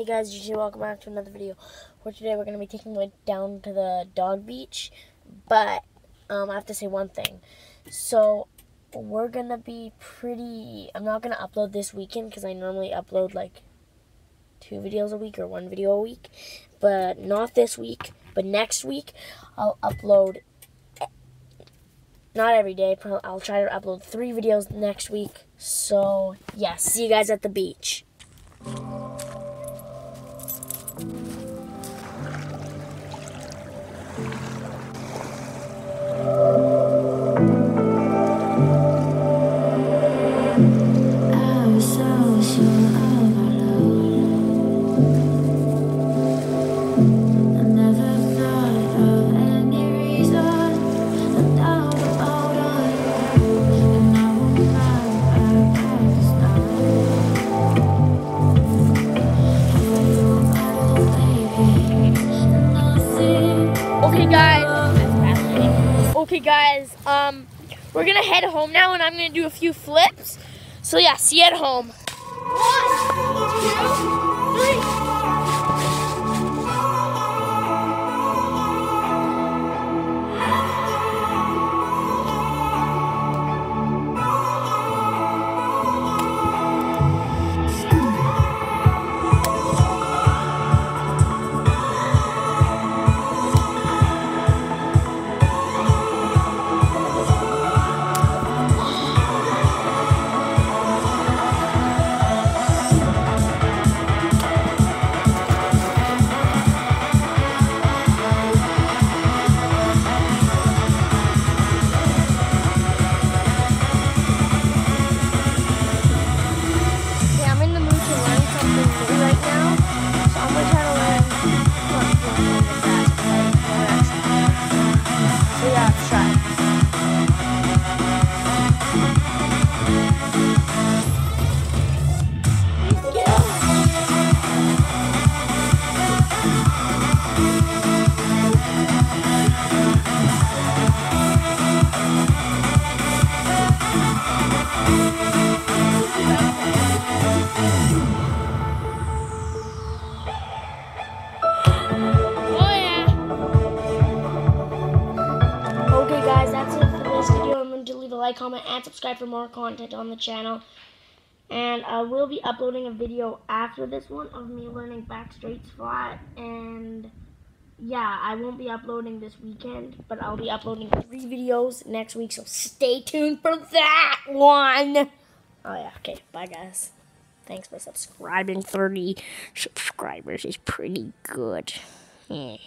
Hey guys, you welcome back to another video. For today, we're going to be taking it down to the dog beach. But, um, I have to say one thing. So, we're going to be pretty... I'm not going to upload this weekend because I normally upload, like, two videos a week or one video a week. But not this week. But next week, I'll upload... Not every day. I'll try to upload three videos next week. So, yeah, see you guys at the beach. Okay, Okay, guys. Um, we're gonna head home now, and I'm gonna do a few flips. So yeah, see you at home. One, two, three. Like, comment, and subscribe for more content on the channel. And uh, I will be uploading a video after this one of me learning back straights flat. And yeah, I won't be uploading this weekend, but I'll be uploading three videos next week. So stay tuned for that one. Oh yeah, okay, bye guys. Thanks for subscribing. 30 subscribers is pretty good. Yeah.